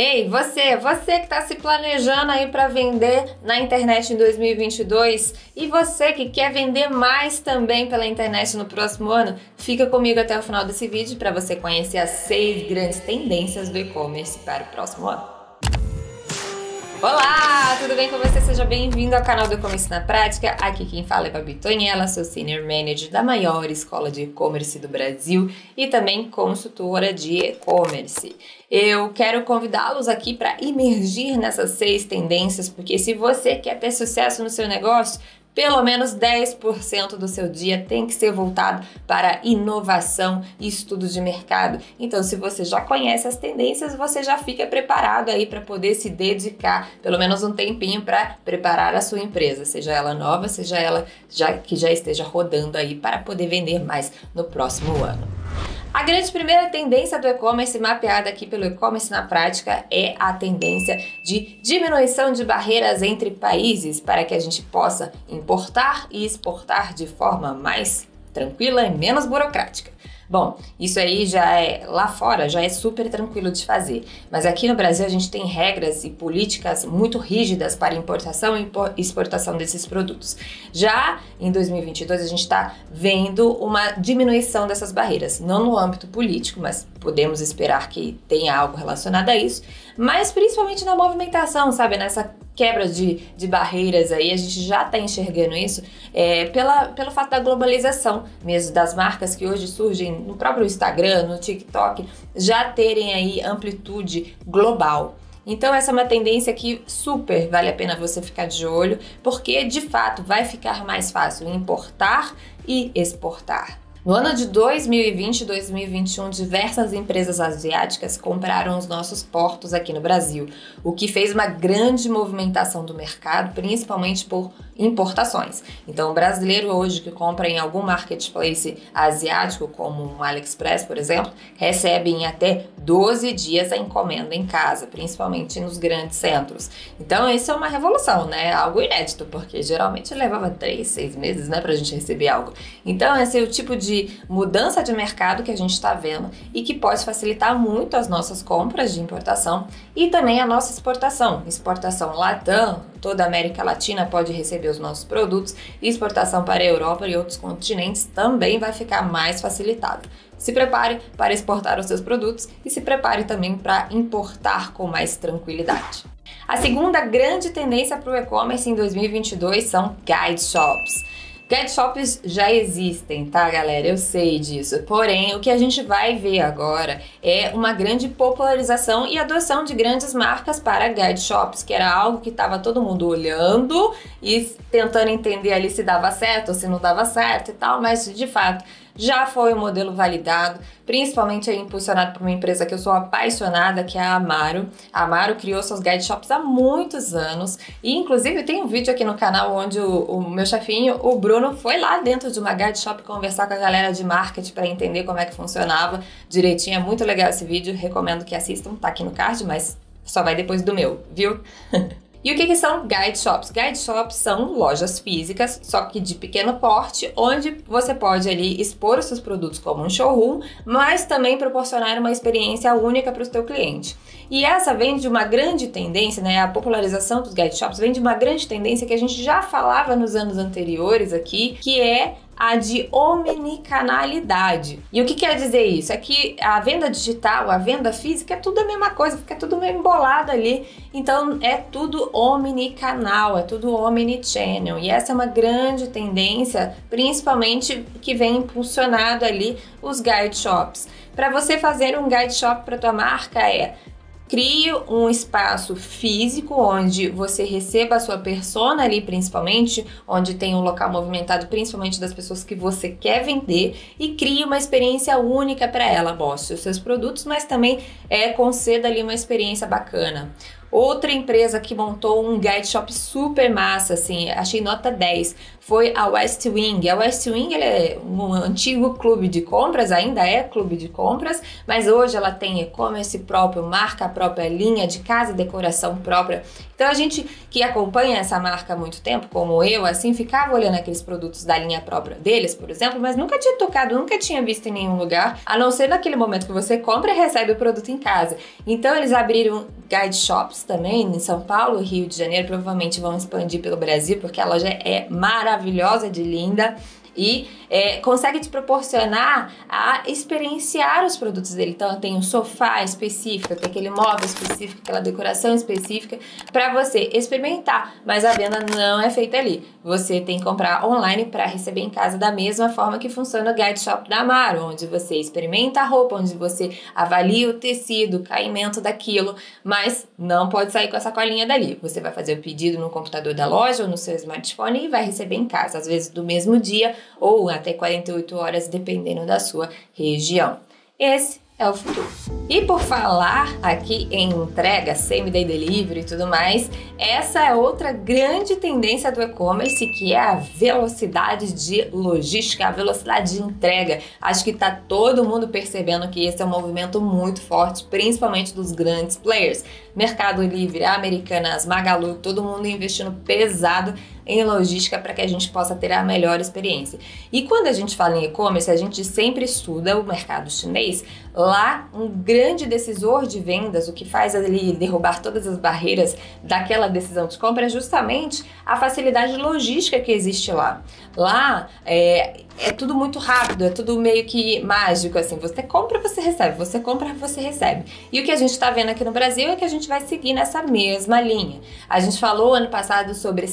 Ei, você, você que está se planejando aí para vender na internet em 2022 e você que quer vender mais também pela internet no próximo ano, fica comigo até o final desse vídeo para você conhecer as seis grandes tendências do e-commerce para o próximo ano. Olá, tudo bem com você? Seja bem-vindo ao canal do E-Commerce na Prática. Aqui quem fala é Babi Toniela, sou Senior Manager da maior escola de e-commerce do Brasil e também consultora de e-commerce. Eu quero convidá-los aqui para imergir nessas seis tendências, porque se você quer ter sucesso no seu negócio, pelo menos 10% do seu dia tem que ser voltado para inovação e estudos de mercado. Então, se você já conhece as tendências, você já fica preparado aí para poder se dedicar pelo menos um tempinho para preparar a sua empresa, seja ela nova, seja ela já que já esteja rodando aí para poder vender mais no próximo ano. A grande primeira tendência do e-commerce mapeada aqui pelo e-commerce na prática é a tendência de diminuição de barreiras entre países para que a gente possa importar e exportar de forma mais tranquila e menos burocrática. Bom, isso aí já é lá fora, já é super tranquilo de fazer. Mas aqui no Brasil a gente tem regras e políticas muito rígidas para importação e exportação desses produtos. Já em 2022 a gente está vendo uma diminuição dessas barreiras, não no âmbito político, mas podemos esperar que tenha algo relacionado a isso, mas principalmente na movimentação, sabe? Nessa quebra de, de barreiras aí, a gente já está enxergando isso é, pela, pelo fato da globalização mesmo, das marcas que hoje surgem no próprio Instagram, no TikTok, já terem aí amplitude global. Então essa é uma tendência que super vale a pena você ficar de olho, porque de fato vai ficar mais fácil importar e exportar. No ano de 2020 e 2021, diversas empresas asiáticas compraram os nossos portos aqui no Brasil, o que fez uma grande movimentação do mercado, principalmente por importações. Então, o brasileiro hoje que compra em algum marketplace asiático, como um AliExpress, por exemplo, recebe em até 12 dias a encomenda em casa, principalmente nos grandes centros. Então, isso é uma revolução, né? Algo inédito, porque geralmente levava 3, 6 meses, né, pra gente receber algo. Então, esse é o tipo de mudança de mercado que a gente está vendo e que pode facilitar muito as nossas compras de importação e também a nossa exportação. Exportação Latam, toda a América Latina pode receber os nossos produtos e exportação para a Europa e outros continentes também vai ficar mais facilitado. Se prepare para exportar os seus produtos e se prepare também para importar com mais tranquilidade. A segunda grande tendência para o e-commerce em 2022 são guide shops. Guide shops já existem, tá, galera? Eu sei disso. Porém, o que a gente vai ver agora é uma grande popularização e adoção de grandes marcas para guide shops, que era algo que estava todo mundo olhando e tentando entender ali se dava certo ou se não dava certo e tal, mas de fato já foi um modelo validado, principalmente impulsionado por uma empresa que eu sou apaixonada, que é a Amaro. A Amaro criou seus guide shops há muitos anos e inclusive tem um vídeo aqui no canal onde o, o meu chefinho, o Bruno, foi lá dentro de uma guide shop conversar com a galera de marketing para entender como é que funcionava direitinho. É muito legal esse vídeo, recomendo que assistam, tá aqui no card, mas só vai depois do meu, viu? E o que, que, são guide shops? Guide shops são lojas físicas, só que de pequeno porte, onde você pode ali expor os seus produtos como um showroom, mas também proporcionar uma experiência única para o seu cliente. E essa vem de uma grande tendência, né? A popularização dos guide shops vem de uma grande tendência que a gente já falava nos anos anteriores aqui, que é a de omnicanalidade. E o que quer dizer isso? É que a venda digital, a venda física é tudo a mesma coisa, fica tudo meio embolado ali. Então é tudo omnicanal, é tudo omnichannel. E essa é uma grande tendência, principalmente que vem impulsionado ali os guide shops. Para você fazer um guide shop para tua marca é Crie um espaço físico onde você receba a sua persona ali, principalmente, onde tem um local movimentado, principalmente das pessoas que você quer vender, e crie uma experiência única para ela. Mostre os seus produtos, mas também é, conceda ali uma experiência bacana. Outra empresa que montou um guide shop super massa, assim, achei nota 10, foi a West Wing. A West Wing é um antigo clube de compras, ainda é clube de compras, mas hoje ela tem e-commerce próprio, marca própria, linha de casa e decoração própria. Então a gente que acompanha essa marca há muito tempo, como eu, assim, ficava olhando aqueles produtos da linha própria deles, por exemplo, mas nunca tinha tocado, nunca tinha visto em nenhum lugar, a não ser naquele momento que você compra e recebe o produto em casa. Então eles abriram guide shops também em São Paulo, Rio de Janeiro, provavelmente vão expandir pelo Brasil, porque a loja é maravilhosa de linda e é, consegue te proporcionar a experienciar os produtos dele. Então, tem um sofá específico, tem aquele móvel específico, aquela decoração específica para você experimentar, mas a venda não é feita ali. Você tem que comprar online para receber em casa da mesma forma que funciona o Guide Shop da Amaro, onde você experimenta a roupa, onde você avalia o tecido, o caimento daquilo, mas não pode sair com essa colinha dali. Você vai fazer o pedido no computador da loja ou no seu smartphone e vai receber em casa, às vezes do mesmo dia ou até 48 horas, dependendo da sua região. Esse é o futuro. E por falar aqui em entrega, same-day delivery e tudo mais, essa é outra grande tendência do e-commerce que é a velocidade de logística, a velocidade de entrega. Acho que tá todo mundo percebendo que esse é um movimento muito forte, principalmente dos grandes players. Mercado Livre, Americanas, Magalu, todo mundo investindo pesado em logística para que a gente possa ter a melhor experiência. E quando a gente fala em e-commerce, a gente sempre estuda o mercado chinês. Lá, um grande decisor de vendas, o que faz ele derrubar todas as barreiras daquela decisão de compra é justamente a facilidade logística que existe lá. Lá, é, é tudo muito rápido, é tudo meio que mágico, assim. Você compra, você recebe, você compra, você recebe. E o que a gente está vendo aqui no Brasil é que a gente vai seguir nessa mesma linha. A gente falou ano passado sobre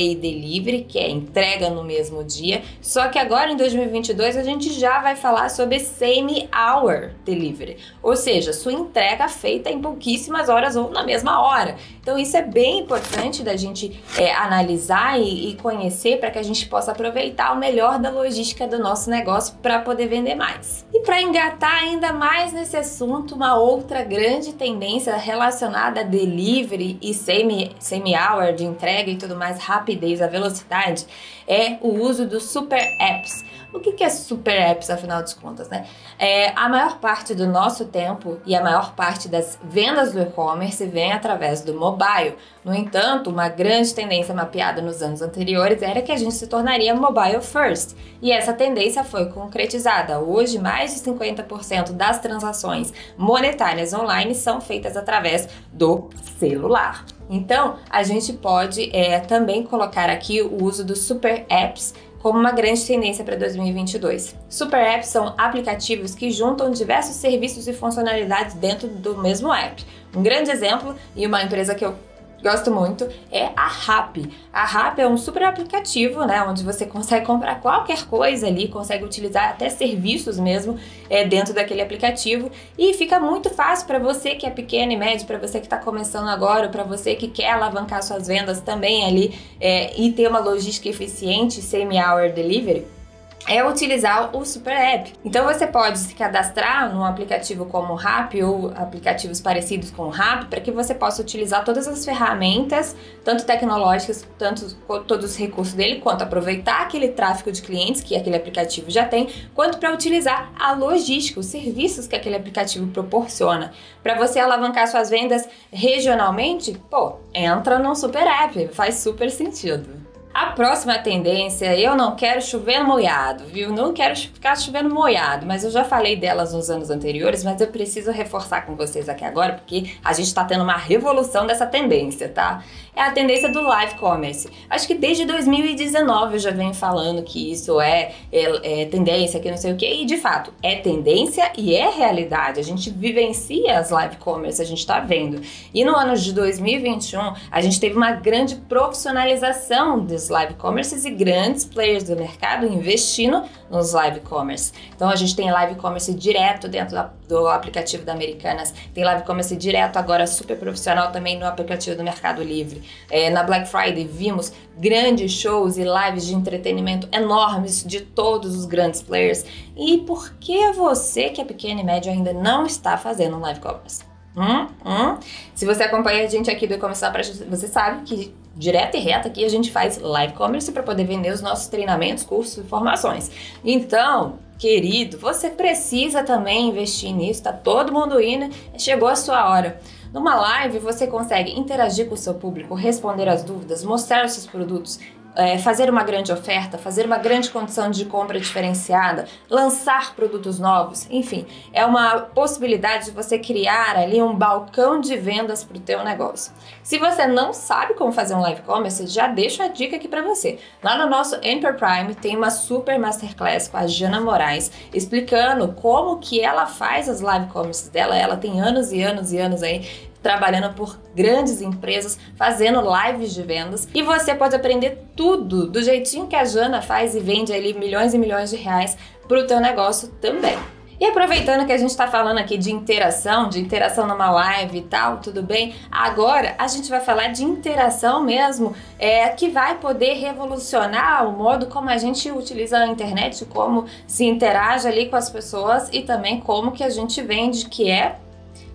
same-day delivery, que é entrega no mesmo dia, só que agora em 2022 a gente já vai falar sobre same-hour delivery, ou seja, sua entrega feita em pouquíssimas horas ou na mesma hora. Então isso é bem importante da gente é, analisar e, e conhecer para que a gente possa aproveitar o melhor da logística do nosso negócio para poder vender mais. E para engatar ainda mais nesse assunto, uma outra grande tendência relacionada a delivery e semi-hour semi de entrega e tudo mais, rapidez, a velocidade, é o uso dos super apps. O que é super apps, afinal de contas, né? É, a maior parte do nosso tempo e a maior parte das vendas do e-commerce vem através do mobile. No entanto, uma grande tendência mapeada nos anos anteriores era que a gente se tornaria mobile first. E essa tendência foi concretizada. Hoje, mais de 50% das transações monetárias online são feitas através do celular. Então, a gente pode é, também colocar aqui o uso dos super apps como uma grande tendência para 2022. Super apps são aplicativos que juntam diversos serviços e funcionalidades dentro do mesmo app. Um grande exemplo e uma empresa que eu gosto muito, é a RAP. A RAP é um super aplicativo, né, onde você consegue comprar qualquer coisa ali, consegue utilizar até serviços mesmo é, dentro daquele aplicativo e fica muito fácil para você que é pequeno e médio, para você que está começando agora, para você que quer alavancar suas vendas também ali é, e ter uma logística eficiente, semi-hour delivery é utilizar o Super App. Então você pode se cadastrar num aplicativo como o Rap ou aplicativos parecidos com o Rap para que você possa utilizar todas as ferramentas, tanto tecnológicas, tanto todos os recursos dele, quanto aproveitar aquele tráfego de clientes que aquele aplicativo já tem, quanto para utilizar a logística, os serviços que aquele aplicativo proporciona. Para você alavancar suas vendas regionalmente, pô, entra num Super App, faz super sentido. A próxima tendência, eu não quero chover molhado, viu? Não quero ficar chovendo molhado, mas eu já falei delas nos anos anteriores, mas eu preciso reforçar com vocês aqui agora, porque a gente está tendo uma revolução dessa tendência, tá? É a tendência do live commerce. Acho que desde 2019 eu já venho falando que isso é, é, é tendência, que não sei o que, e de fato é tendência e é realidade. A gente vivencia as live commerce, a gente está vendo. E no ano de 2021, a gente teve uma grande profissionalização dos live commerces e grandes players do mercado investindo nos live commerce. Então a gente tem live commerce direto dentro do aplicativo da Americanas, tem live commerce direto agora super profissional também no aplicativo do Mercado Livre. É, na Black Friday vimos grandes shows e lives de entretenimento enormes de todos os grandes players. E por que você que é pequeno e médio ainda não está fazendo um live commerce? Hum, hum. Se você acompanha a gente aqui do E-Commerce você sabe que direto e reto aqui a gente faz live commerce para poder vender os nossos treinamentos, cursos e formações. Então, querido, você precisa também investir nisso, tá todo mundo indo, chegou a sua hora. Numa live você consegue interagir com o seu público, responder as dúvidas, mostrar os seus produtos é, fazer uma grande oferta, fazer uma grande condição de compra diferenciada, lançar produtos novos, enfim, é uma possibilidade de você criar ali um balcão de vendas para o teu negócio. Se você não sabe como fazer um live commerce, já deixo a dica aqui para você. Lá no nosso Emperor Prime tem uma super masterclass com a Jana Moraes explicando como que ela faz as live commerces dela. Ela tem anos e anos e anos aí trabalhando por grandes empresas, fazendo lives de vendas. E você pode aprender tudo do jeitinho que a Jana faz e vende ali milhões e milhões de reais para o teu negócio também. E aproveitando que a gente está falando aqui de interação, de interação numa live e tal, tudo bem? Agora a gente vai falar de interação mesmo, é, que vai poder revolucionar o modo como a gente utiliza a internet, como se interage ali com as pessoas e também como que a gente vende, que é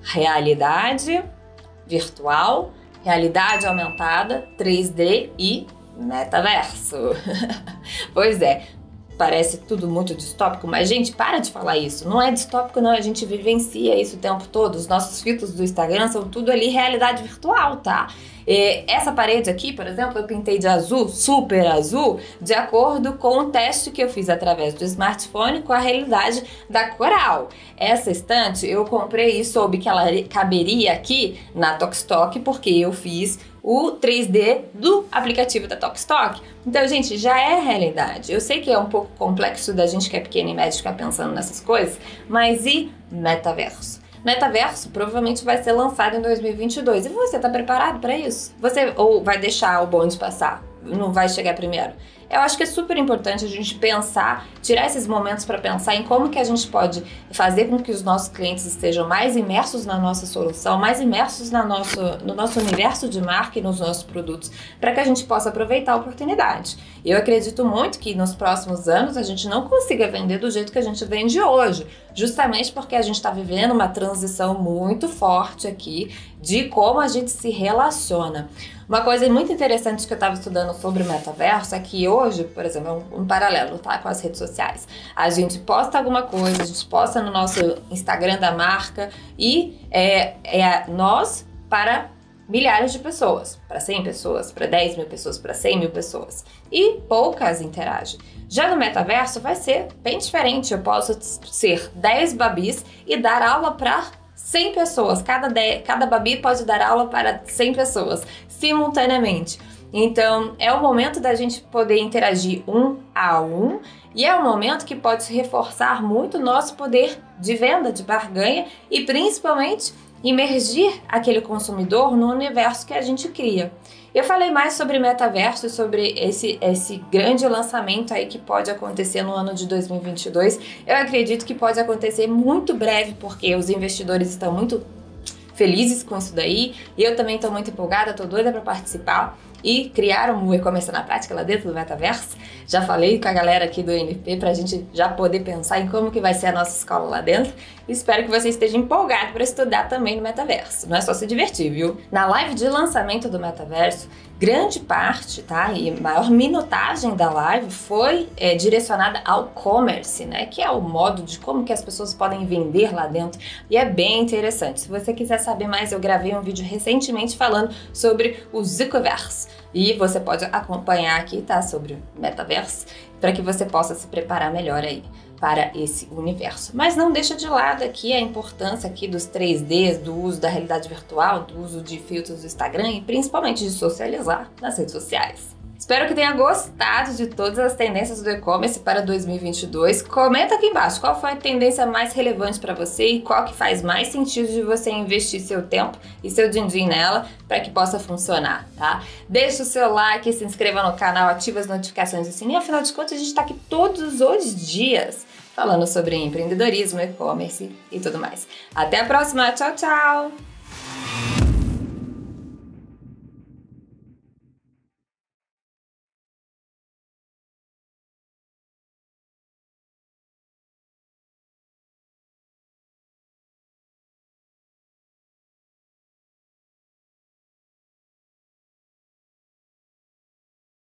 realidade virtual, realidade aumentada, 3D e metaverso. pois é, parece tudo muito distópico, mas gente, para de falar isso. Não é distópico, não. A gente vivencia isso o tempo todo. Os nossos filtros do Instagram são tudo ali realidade virtual, tá? E essa parede aqui, por exemplo, eu pintei de azul, super azul, de acordo com o teste que eu fiz através do smartphone com a realidade da Coral. Essa estante eu comprei e soube que ela caberia aqui na Tokstok porque eu fiz o 3D do aplicativo da Talkstock. Então, gente, já é realidade. Eu sei que é um pouco complexo da gente que é pequeno e médio ficar pensando nessas coisas, mas e metaverso? Metaverso provavelmente vai ser lançado em 2022. E você está preparado para isso? Você ou vai deixar o bonde passar? Não vai chegar primeiro? Eu acho que é super importante a gente pensar, tirar esses momentos para pensar em como que a gente pode fazer com que os nossos clientes estejam mais imersos na nossa solução, mais imersos na nosso, no nosso universo de marca e nos nossos produtos, para que a gente possa aproveitar a oportunidade. Eu acredito muito que nos próximos anos a gente não consiga vender do jeito que a gente vende hoje, justamente porque a gente está vivendo uma transição muito forte aqui de como a gente se relaciona. Uma coisa muito interessante que eu estava estudando sobre o metaverso é que hoje, por exemplo, é um, um, paralelo tá, com as redes sociais. A gente posta alguma coisa, a gente posta no nosso Instagram da marca e é, é nós para milhares de pessoas, para 100 pessoas, para 10 mil pessoas, para 100 mil pessoas. E poucas interagem. Já no metaverso vai ser bem diferente. Eu posso ser 10 babis e dar aula para 100 pessoas. Cada, de, cada babi pode dar aula para 100 pessoas simultaneamente. Então, é o momento da gente poder interagir um a um e é um momento que pode reforçar muito o nosso poder de venda, de barganha e principalmente imergir aquele consumidor no universo que a gente cria. Eu falei mais sobre metaverso sobre esse, esse grande lançamento aí que pode acontecer no ano de 2022. Eu acredito que pode acontecer muito breve, porque os investidores estão muito felizes com isso daí. Eu também estou muito empolgada, estou doida para participar e criaram o e-commerce na prática lá dentro do metaverso. Já falei com a galera aqui do NP para a gente já poder pensar em como que vai ser a nossa escola lá dentro. Espero que você esteja empolgado para estudar também no metaverso. Não é só se divertir, viu? Na live de lançamento do metaverso, grande parte, tá? E maior minutagem da live foi é, direcionada ao commerce, né? Que é o modo de como que as pessoas podem vender lá dentro. E é bem interessante. Se você quiser saber mais, eu gravei um vídeo recentemente falando sobre o Zuckerverse. E você pode acompanhar aqui, tá? Sobre o metaverso, para que você possa se preparar melhor aí para esse universo. Mas não deixa de lado aqui a importância aqui dos 3Ds, do uso da realidade virtual, do uso de filtros do Instagram e principalmente de socializar nas redes sociais. Espero que tenha gostado de todas as tendências do e-commerce para 2022. Comenta aqui embaixo qual foi a tendência mais relevante para você e qual que faz mais sentido de você investir seu tempo e seu din-din nela para que possa funcionar, tá? Deixa o seu like, se inscreva no canal, ative as notificações e sininho. Afinal de contas, a gente está aqui todos os dias falando sobre empreendedorismo, e-commerce e tudo mais. Até a próxima, tchau, tchau!